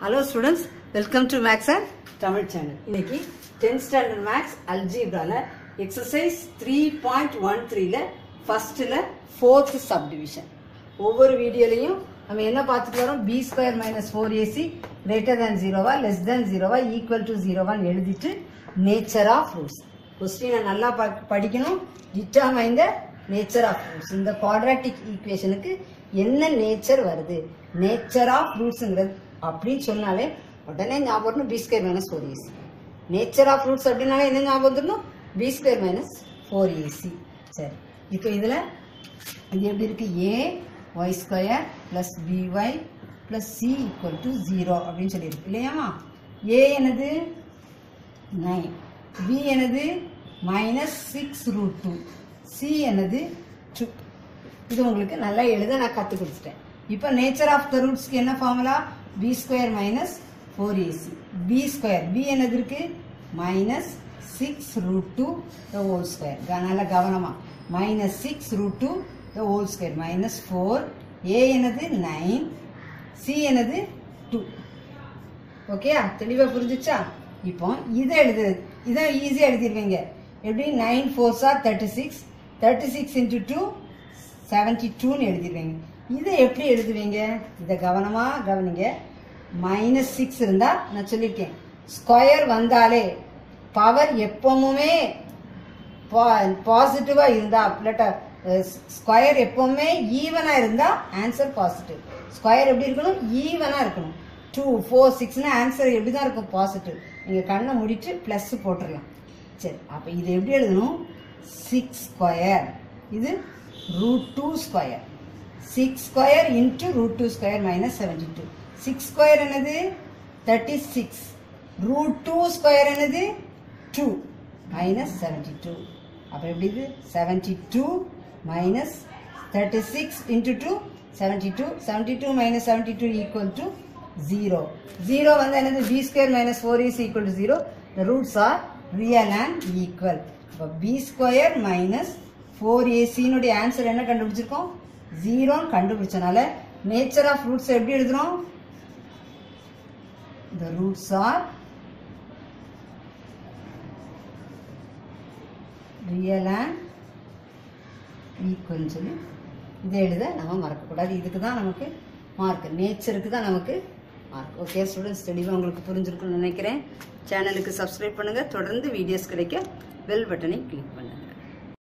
Hello students welcome to maths and Tamil channel இன்னைக்கு tenth standard maths அல்ஜிப்ரால exercise three point one த்ரீல ஃபர்ஸ்ட்ல fourth sub division ஒவ்வொரு வீடியோலையும் நம்ம என்ன பார்த்துட்டு வரோம்? B square minus four a c greater than ஜீரோவா லெஸ் தேன் ஜீரோவா ஈக்குவல் டு ஜீரோவான்னு எழுதிட்டு நேச்சர் ஆஃப் ரூட்ஸ் கொஸ்டினை நல்லா ப- படிக்கணும். Determine the nature of roots இந்த குவாட்ராட்டிக் ஈக்குவேஷனுக்கு என்ன நேச்சர் வருது? நேச்சர் ஆஃப் ரூட்ஸுங்கிறது அப்படின்னு சொன்னாலே உடனே ஞாபகம் வரணும் b square minus four a c nature of roots அப்படின்னாலே என்ன ஞாபகம் வந்துடணும்? B square minus four a c சரி. இப்போ இதில் இது எப்படி இருக்குது a y square plus b y plus c equal to zero அப்படின்னு சொல்லியிருக்கு. இல்லையா? ஏ எனது நைன் பி என்னது? Minus six root two c என்னது? டூ இது உங்களுக்கு நல்லா எழுத நான் கற்றுக் கொடுத்துட்டேன். இப்போ நேச்சர் ஆஃப் த ரூட்ஸ்க்கு என்ன formula b square minus four a c b square b என்னது இருக்குது minus six root two the whole square நல்லா கவனமாக minus six root two the whole square minus four a என்னது? நைன் சி என்னது? Two ஓகேயா தெளிவாக புரிஞ்சிச்சா? இப்போ இதை எழுது. இதை ஈஸியாக எழுதிடுவீங்க எப்படி? Nine four sir thirty six thirty six into two seventy டூன்னு எழுதிடுவீங்க. இதை எப்படி எழுதுவீங்க? இதை கவனமாக கவனிங்க. மைனஸ் சிக்ஸ் இருந்தால் நான் சொல்லியிருக்கேன். ஸ்கொயர் வந்தாலே பவர் எப்பவுமே பாசிட்டிவாக இருந்தால் இல்லாட்டா ஸ்கொயர் எப்பவுமே ஈவனாக இருந்தால் ஆன்சர் பாசிட்டிவ் ஸ்கொயர் எப்படி இருக்கணும்? ஈவனாக இருக்கணும். டூ ஃபோர் சிக்ஸ்னா ஆன்சர் எப்படி தான் இருக்கும்? பாசிட்டிவ் நீங்கள் கண்ணை முடிட்டு ப்ளஸ் போட்டுடலாம் சரி அப்போ இது எப்படி எழுதணும்? சிக்ஸ் ஸ்கொயர் இது root two square six square into root two square minus seventy two six square என்னது? Thirty six root two square என்னது? டூ மைனஸ் செவன்டி டூ அப்போ எப்படி இது? Seventy two minus thirty six into two seventy two seventy two minus seventy two equal to zero zero வந்து என்னது? B square minus four is equal to zero the roots are real and equal இப்போ B square minus four ஏசினுடைய answer என்ன கண்டுபிடிச்சிருக்கோம்? ஜீரோன்னு கண்டுபிடிச்சனால nature of roots எப்படி எழுதுறோம்? The roots are real and equal சொல்லி இதை எழுத நம்ம மறக்கக்கூடாது. இதுக்கு தான் நமக்கு மார்க் நேச்சருக்கு தான் நமக்கு மார்க் ஓகே ஸ்டூடெண்ட்ஸ் தெளிவாக உங்களுக்கு புரிஞ்சிருக்குன்னு நினைக்கிறேன். சேனலுக்கு சப்ஸ்கிரைப் பண்ணுங்கள் தொடர்ந்து வீடியோஸ் கிடைக்க பெல் பட்டனை கிளிக் பண்ணுங்கள்